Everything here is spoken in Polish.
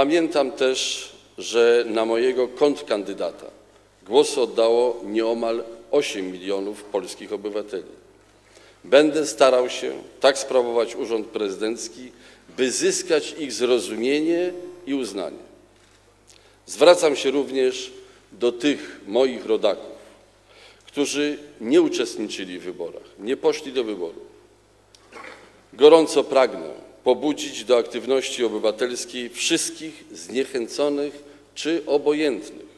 Pamiętam też, że na mojego kontrkandydata głos oddało nieomal 8 mln polskich obywateli. Będę starał się tak sprawować urząd prezydencki, by zyskać ich zrozumienie i uznanie. Zwracam się również do tych moich rodaków, którzy nie uczestniczyli w wyborach, nie poszli do wyborów. Gorąco pragnę pobudzić do aktywności obywatelskiej wszystkich zniechęconych czy obojętnych